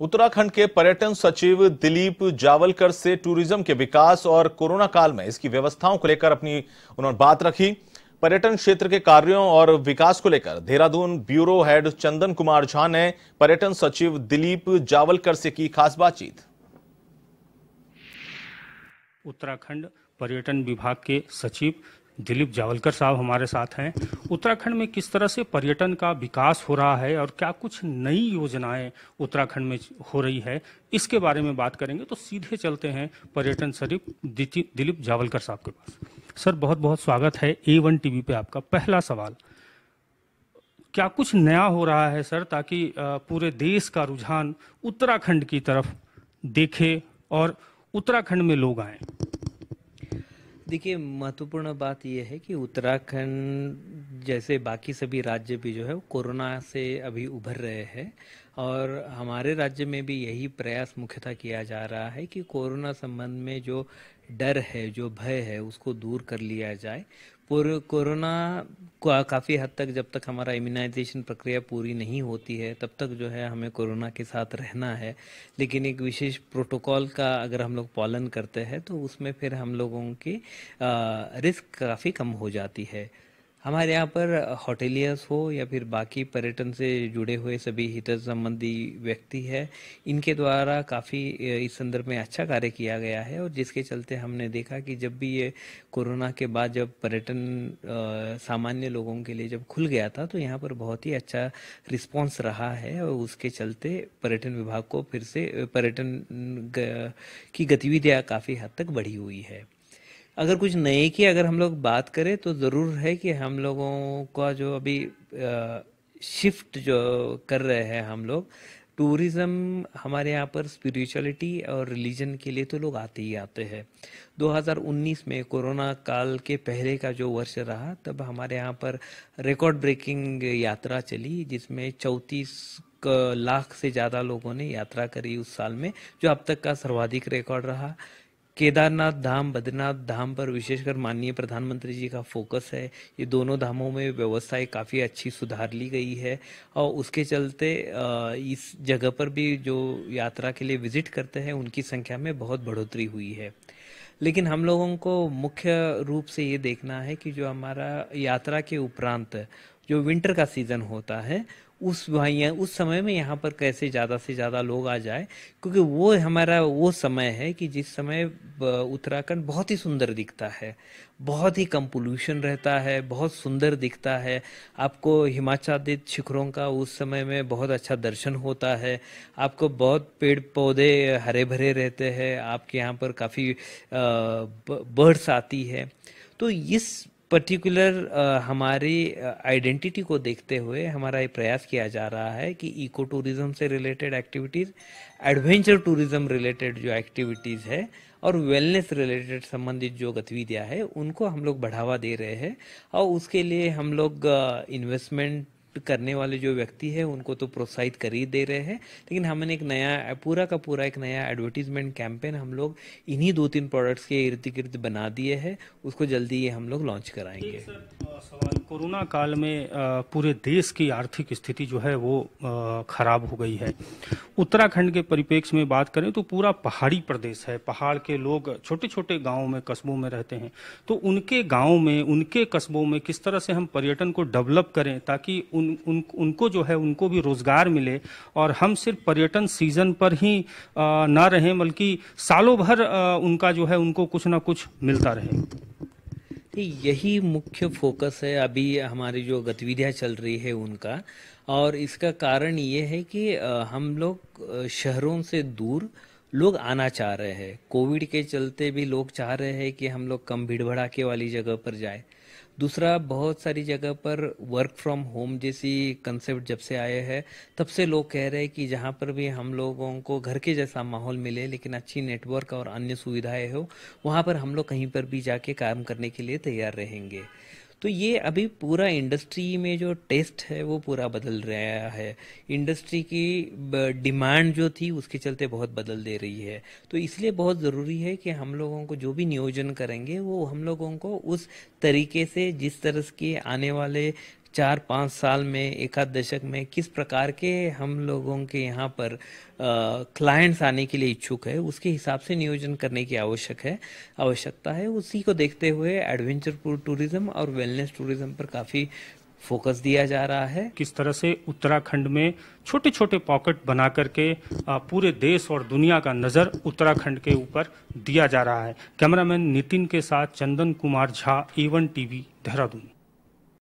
उत्तराखंड के पर्यटन सचिव दिलीप जावलकर से टूरिज़्म के विकास और कोरोना काल में इसकी व्यवस्थाओं को लेकर अपनी उन्होंने बात रखी। पर्यटन क्षेत्र के कार्यों और विकास को लेकर देहरादून ब्यूरो हेड चंदन कुमार झा ने पर्यटन सचिव दिलीप जावलकर से की खास बातचीत। उत्तराखंड पर्यटन विभाग के सचिव दिलीप जावलकर साहब हमारे साथ हैं। उत्तराखंड में किस तरह से पर्यटन का विकास हो रहा है और क्या कुछ नई योजनाएँ उत्तराखंड में हो रही है, इसके बारे में बात करेंगे। तो सीधे चलते हैं पर्यटन सचिव दिलीप जावलकर साहब के पास। सर बहुत बहुत स्वागत है ए वन टीवी पे आपका। पहला सवाल, क्या कुछ नया हो रहा है सर, ताकि पूरे देश का रुझान उत्तराखंड की तरफ़ देखे और उत्तराखंड में लोग आए? देखिए, महत्वपूर्ण बात यह है कि उत्तराखंड जैसे बाकी सभी राज्य भी जो है कोरोना से अभी उभर रहे हैं। और हमारे राज्य में भी यही प्रयास मुख्यतः किया जा रहा है कि कोरोना संबंध में जो डर है, जो भय है, उसको दूर कर लिया जाए। कोरोना का काफ़ी हद तक जब तक हमारा इम्यूनाइजेशन प्रक्रिया पूरी नहीं होती है, तब तक जो है हमें कोरोना के साथ रहना है। लेकिन एक विशेष प्रोटोकॉल का अगर हम लोग पालन करते हैं तो उसमें फिर हम लोगों की रिस्क काफ़ी कम हो जाती है। हमारे यहाँ पर होटेलियर्स हो या फिर बाकी पर्यटन से जुड़े हुए सभी हित संबंधी व्यक्ति है, इनके द्वारा काफ़ी इस संदर्भ में अच्छा कार्य किया गया है और जिसके चलते हमने देखा कि जब भी ये कोरोना के बाद जब पर्यटन सामान्य लोगों के लिए जब खुल गया था तो यहाँ पर बहुत ही अच्छा रिस्पॉन्स रहा है और उसके चलते पर्यटन विभाग को फिर से पर्यटन की गतिविधियाँ काफ़ी हद तक बढ़ी हुई है। अगर कुछ नए की अगर हम लोग बात करें तो ज़रूर है कि हम लोगों का जो अभी शिफ्ट जो कर रहे हैं हम लोग टूरिज़्म हमारे यहाँ पर स्पिरिचुअलिटी और रिलीजन के लिए तो लोग आते ही आते हैं। 2019 में कोरोना काल के पहले का जो वर्ष रहा, तब हमारे यहाँ पर रिकॉर्ड ब्रेकिंग यात्रा चली, जिसमें चौंतीस लाख से ज़्यादा लोगों ने यात्रा करी उस साल में, जो अब तक का सर्वाधिक रिकॉर्ड रहा। केदारनाथ धाम, बद्रीनाथ धाम पर विशेषकर माननीय प्रधानमंत्री जी का फोकस है। ये दोनों धामों में व्यवस्थाएँ काफ़ी अच्छी सुधार ली गई है और उसके चलते इस जगह पर भी जो यात्रा के लिए विज़िट करते हैं, उनकी संख्या में बहुत बढ़ोतरी हुई है। लेकिन हम लोगों को मुख्य रूप से ये देखना है कि जो हमारा यात्रा के उपरांत जो विंटर का सीज़न होता है उस भाई उस समय में यहाँ पर कैसे ज़्यादा से ज़्यादा लोग आ जाए? क्योंकि वो हमारा वो समय है कि जिस समय उत्तराखंड बहुत ही सुंदर दिखता है। बहुत ही कम पोल्यूशन रहता है, बहुत सुंदर दिखता है। आपको हिमाचादित शिखरों का उस समय में बहुत अच्छा दर्शन होता है। आपको बहुत पेड़ पौधे हरे भरे रहते हैं। आपके यहाँ पर काफ़ी बर्ड्स आती है। तो इस पर्टिकुलर uh, हमारी आइडेंटिटी uh, को देखते हुए हमारा ये प्रयास किया जा रहा है कि इको टूरिज़्म से related activities adventure tourism related जो एक्टिविटीज़ है और वेलनेस रिलेटेड संबंधित जो गतिविधियाँ है उनको हम लोग बढ़ावा दे रहे हैं और उसके लिए हम लोग इन्वेस्टमेंट uh, करने वाले जो व्यक्ति है, उनको तो प्रोत्साहित कर ही दे रहे हैं। लेकिन हमने एक नया, पूरा का पूरा एक नया एडवर्टीजमेंट कैंपेन हम लोग इन्हीं दो तीन प्रोडक्ट्स के इर्द गिर्द बना दिए हैं। उसको जल्दी ये हम लोग लॉन्च कराएँगे। सवाल। कोरोना काल में पूरे देश की आर्थिक स्थिति जो है वो खराब हो गई है। उत्तराखंड के परिप्रेक्ष्य में बात करें तो पूरा पहाड़ी प्रदेश है। पहाड़ के लोग छोटे छोटे गाँवों में कस्बों में रहते हैं। तो उनके गाँवों में उनके कस्बों में किस तरह से हम पर्यटन को डेवलप करें ताकि उन, उन उनको जो है उनको भी रोज़गार मिले और हम सिर्फ़ पर्यटन सीज़न पर ही ना रहें बल्कि सालों भर उनका जो है उनको कुछ ना कुछ मिलता रहे। यही मुख्य फोकस है अभी हमारी जो गतिविधियाँ चल रही है उनका। और इसका कारण ये है कि हम लोग शहरों से दूर लोग आना चाह रहे हैं। कोविड के चलते भी लोग चाह रहे हैं कि हम लोग कम भीड़ भड़ाके वाली जगह पर जाए। दूसरा, बहुत सारी जगह पर वर्क फ्रॉम होम जैसी कंसेप्ट जब से आए हैं, तब से लोग कह रहे हैं कि जहाँ पर भी हम लोगों को घर के जैसा माहौल मिले, लेकिन अच्छी नेटवर्क और अन्य सुविधाएँ हो, वहाँ पर हम लोग कहीं पर भी जाके काम करने के लिए तैयार रहेंगे। तो ये अभी पूरा इंडस्ट्री में जो टेस्ट है, वो पूरा बदल रहा है। इंडस्ट्री की डिमांड जो थी, उसके चलते बहुत बदल दे रही है। तो इसलिए बहुत ज़रूरी है कि हम लोगों को जो भी नियोजन करेंगे, वो हम लोगों को उस तरीके से, जिस तरह के आने वाले चार पाँच साल में एक आध दशक में किस प्रकार के हम लोगों के यहाँ पर क्लाइंट्स आने के लिए इच्छुक है, उसके हिसाब से नियोजन करने की आवश्यक है, आवश्यकता है। उसी को देखते हुए एडवेंचर टूरिज़्म और वेलनेस टूरिज़्म पर काफ़ी फोकस दिया जा रहा है। किस तरह से उत्तराखंड में छोटे छोटे पॉकेट बना करके पूरे देश और दुनिया का नज़र उत्तराखंड के ऊपर दिया जा रहा है। कैमरामैन नितिन के साथ चंदन कुमार झा एवन टीवी देहरादून।